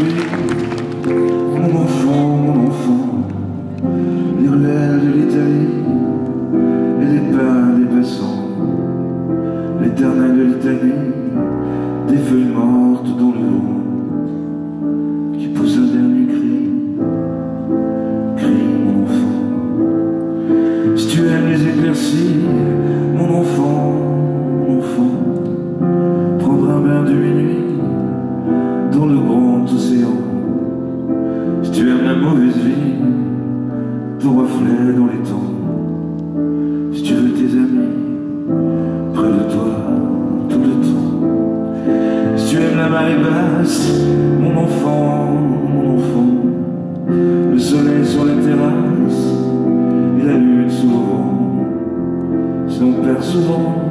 Mon enfant, mon enfant, l'Irlande de l'Italie, et des pins des passants, l'éternel de l'Italie, des feuilles mortes dans le vent, qui pousse un dernier cri, cri mon enfant. Si tu aimes les éclaircies, mon enfant, Si tu aimes la mauvaise vie, ton reflet dans les temps. Si tu veux tes amis près de toi tout le temps. Si tu aimes la marée basse, mon enfant, mon enfant, le soleil sur la terrasse et la lune sous le vent. Si on perd souvent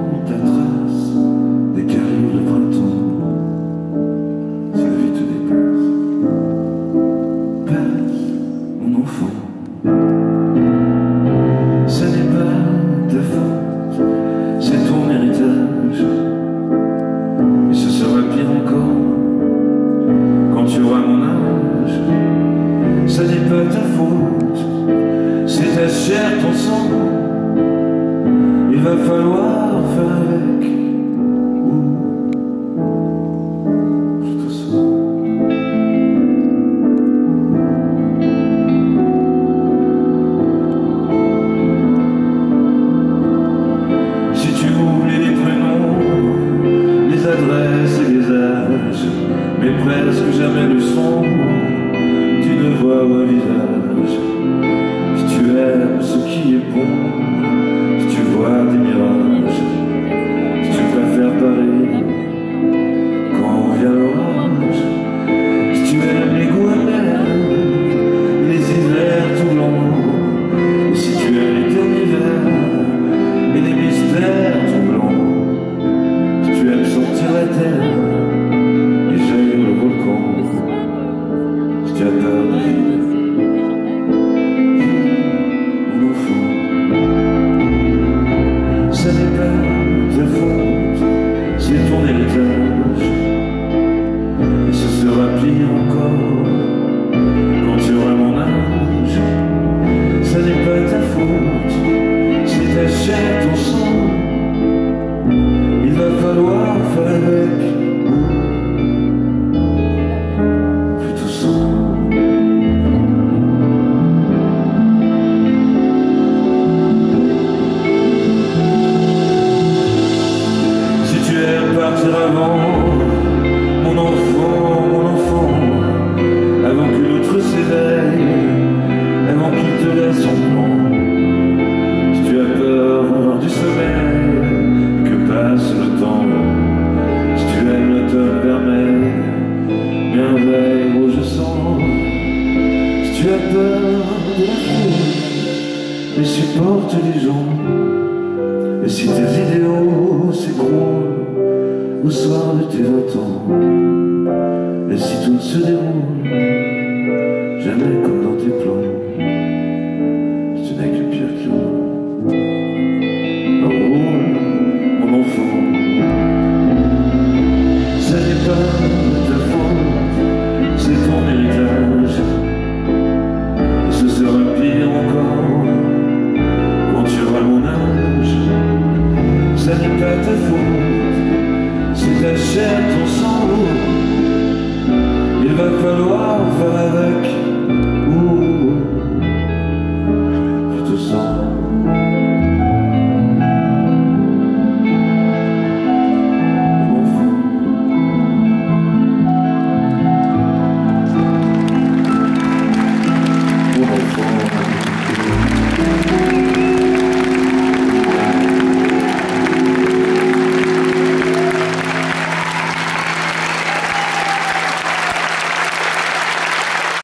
Ce n'est pas ta faute, c'est ta chair, ton sang. Il va falloir faire avec. Si tu oublies les prénoms, les adresses et les âges, mais presque jamais le son Si tu aimes ce qui est bon, si tu vois des mirages, peur de la foule, mais supporte les gens. Et si tes idéaux s'écroulent au soir de tes vingt ans, et si tout se déroule, jamais comme dans tes plans. jette, on s'en Il va falloir faire avec.